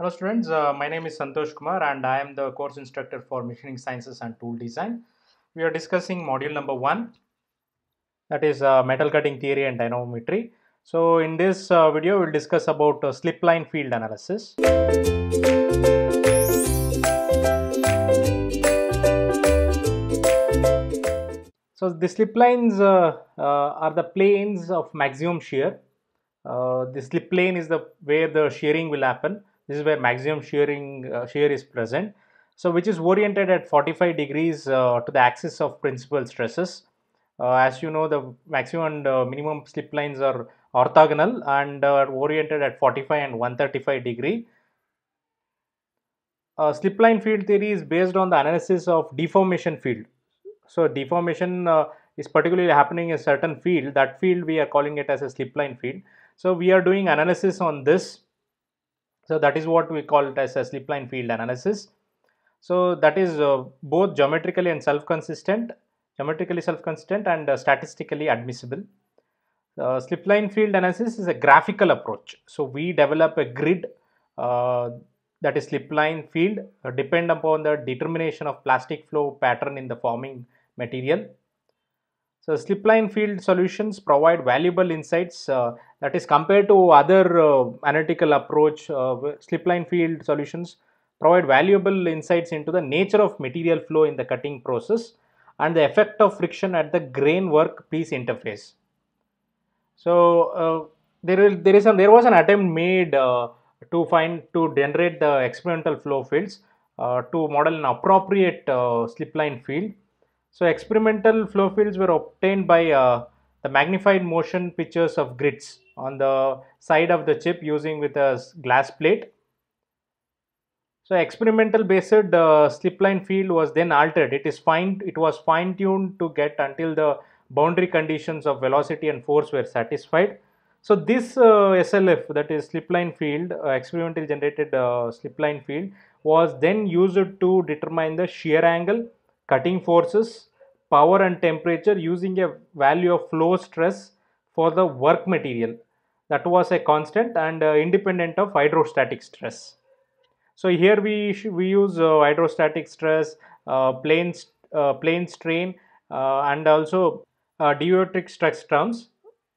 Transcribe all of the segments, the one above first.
Hello students, uh, my name is Santosh Kumar and I am the course instructor for Machining Sciences and Tool Design. We are discussing module number one that is uh, metal cutting theory and dynamometry. So in this uh, video we will discuss about uh, slip line field analysis. So the slip lines uh, uh, are the planes of maximum shear. The slip plane is the where the shearing will happen. This is where maximum shearing uh, shear is present. So which is oriented at 45 degrees uh, to the axis of principal stresses. Uh, as you know, the maximum and uh, minimum slip lines are orthogonal and are oriented at 45 and 135 degree. Uh, slip line field theory is based on the analysis of deformation field. So deformation uh, is particularly happening in a certain field. That field we are calling it as a slip line field. So we are doing analysis on this. So that is what we call it as a slip line field analysis. So that is uh, both geometrically and self-consistent, geometrically self-consistent and uh, statistically admissible. Uh, slip line field analysis is a graphical approach. So we develop a grid uh, that is slip line field uh, depend upon the determination of plastic flow pattern in the forming material. So slip line field solutions provide valuable insights uh, that is compared to other uh, analytical approach uh, slip line field solutions provide valuable insights into the nature of material flow in the cutting process and the effect of friction at the grain work piece interface. So uh, there is there is there was an attempt made uh, to find to generate the experimental flow fields uh, to model an appropriate slip line field. So experimental flow fields were obtained by uh, the magnified motion pictures of grids on the side of the chip using with a glass plate. So experimental based uh, slip line field was then altered. It is fine. It was fine tuned to get until the boundary conditions of velocity and force were satisfied. So this uh, SLF that is slip line field, uh, experimentally generated uh, slip line field was then used to determine the shear angle, cutting forces, power and temperature using a value of flow stress for the work material that was a constant and uh, independent of hydrostatic stress. So here we we use uh, hydrostatic stress, uh, plane uh, plane strain, uh, and also uh, stress terms,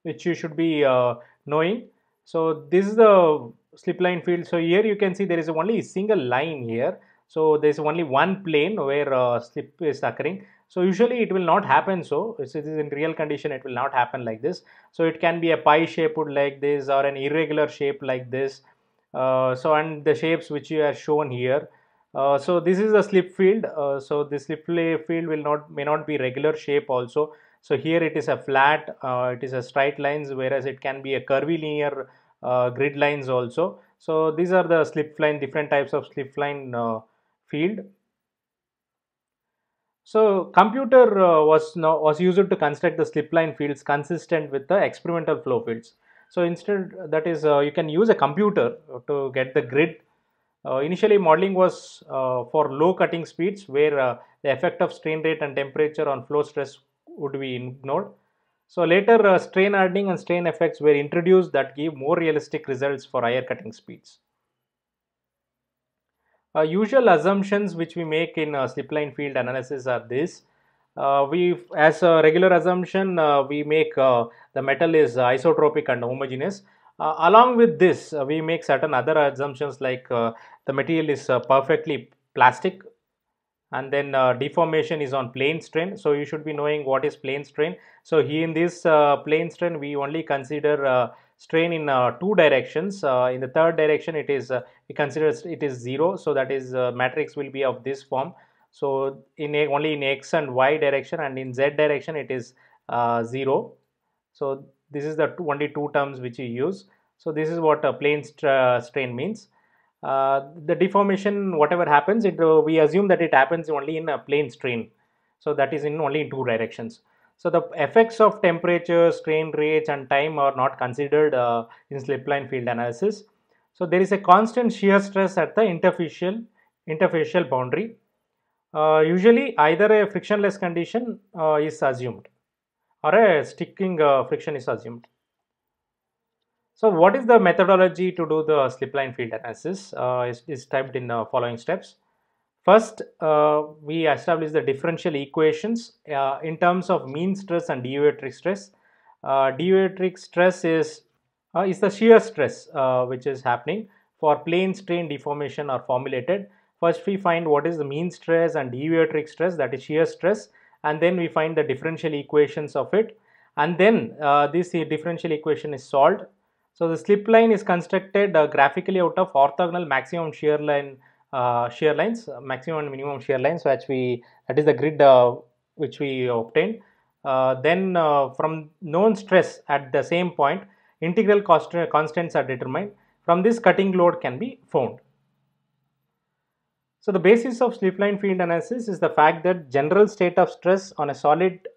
which you should be uh, knowing. So this is the slip line field. So here you can see there is only a single line here. So there is only one plane where uh, slip is occurring. So usually it will not happen so. It is in real condition it will not happen like this. So it can be a pie shaped like this or an irregular shape like this. Uh, so and the shapes which you are shown here. Uh, so this is the slip field. Uh, so the slip field will not may not be regular shape also. So here it is a flat, uh, it is a straight lines, whereas it can be a curvilinear uh, grid lines also. So these are the slip line, different types of slip line uh, field. So computer uh, was now was used to construct the slip line fields consistent with the experimental flow fields. So instead, that is, uh, you can use a computer to get the grid. Uh, initially, modeling was uh, for low cutting speeds, where uh, the effect of strain rate and temperature on flow stress would be ignored. So later, uh, strain hardening and strain effects were introduced that give more realistic results for higher cutting speeds. Uh, usual assumptions which we make in uh, slip line field analysis are this. Uh, we, as a regular assumption, uh, we make uh, the metal is isotropic and homogeneous. Uh, along with this, we make certain other assumptions like the material is perfectly plastic and then deformation is on plane strain. So you should be knowing what is plane strain. So here in this plane strain, we only consider strain in uh, two directions. Uh, in the third direction it is uh, we consider it is zero. So that is matrix will be of this form. So in a, only in x and y direction and in z direction it is zero. So this is the two, only two terms which you use. So this is what a plane strain means. Uh, the deformation whatever happens it uh, we assume that it happens only in a plane strain. So that is in only in two directions so the effects of temperature, strain rates and time are not considered uh, in slip line field analysis. So there is a constant shear stress at the interfacial interfacial boundary. Uh, usually either a frictionless condition uh, is assumed or a sticking uh, friction is assumed. So what is the methodology to do the slip line field analysis uh, is, is typed in the following steps. First, uh, we establish the differential equations uh, in terms of mean stress and deviatoric stress. Uh, stress is, uh, is the shear stress uh, which is happening for plane strain deformation are formulated. First, we find what is the mean stress and deviatoric stress that is shear stress and then we find the differential equations of it and then this differential equation is solved so the slip line is constructed uh, graphically out of orthogonal maximum shear line uh, shear lines, uh, maximum and minimum shear lines, which we that is the grid uh, which we obtained. Uh, then uh, from known stress at the same point, integral cost, constants are determined. From this, cutting load can be found. So the basis of slip line field analysis is the fact that general state of stress on a solid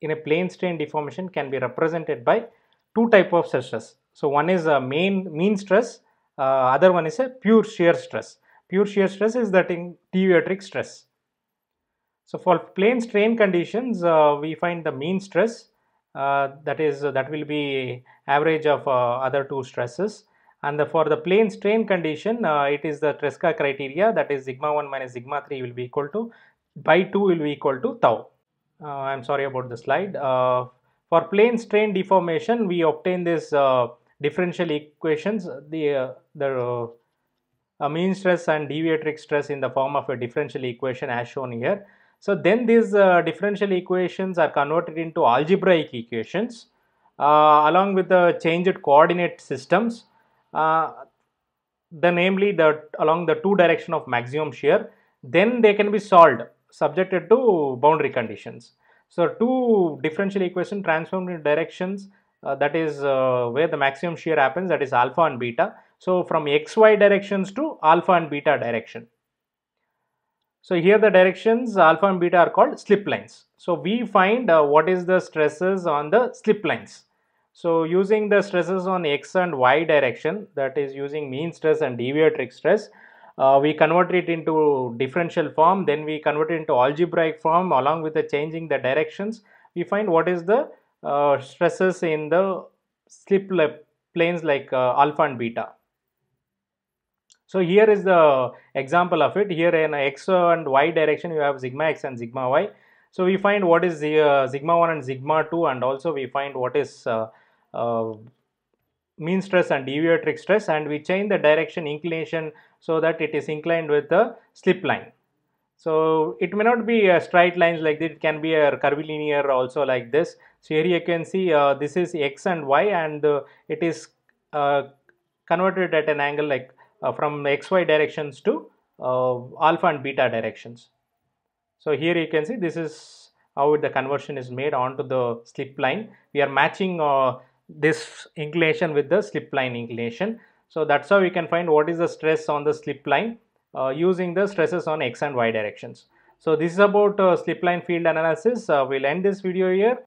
in a plane strain deformation can be represented by two type of stresses so one is a main mean stress, uh, other one is a pure shear stress. Pure shear stress is that in deviatoric stress. So for plane strain conditions, uh, we find the mean stress uh, that is that will be average of uh, other two stresses and the, for the plane strain condition uh, it is the Tresca criteria that is sigma 1 minus sigma 3 will be equal to by 2 will be equal to tau. Uh, I am sorry about the slide. for plane strain deformation we obtain this differential equations the uh, the uh, mean stress and deviatoric stress in the form of a differential equation as shown here. So then these uh, differential equations are converted into algebraic equations uh, along with the changed coordinate systems uh, the namely the along the two direction of maximum shear. Then they can be solved subjected to boundary conditions. So two differential equation transformed in directions uh, that is uh, where the maximum shear happens that is alpha and beta. So from xy directions to alpha and beta direction. So here the directions alpha and beta are called slip lines. So we find uh, what is the stresses on the slip lines. So using the stresses on x and y direction that is using mean stress and deviatoric stress uh, we convert it into differential form then we convert it into algebraic form along with the changing the directions we find what is the uh, stresses in the slip planes like uh, alpha and beta. So here is the example of it. Here in x and y direction you have sigma x and sigma y. So we find what is the uh, sigma 1 and sigma 2 and also we find what is uh, uh, mean stress and deviatoric stress and we change the direction inclination so that it is inclined with the slip line. So it may not be a straight lines like this, it can be a curvilinear also like this. So here you can see uh, this is x and y and uh, it is uh, converted at an angle like uh, from xy directions to uh, alpha and beta directions. So here you can see this is how the conversion is made onto the slip line. We are matching uh, this inclination with the slip line inclination. So that's how we can find what is the stress on the slip line uh, using the stresses on x and y directions. So this is about uh, slip line field analysis. Uh, we'll end this video here.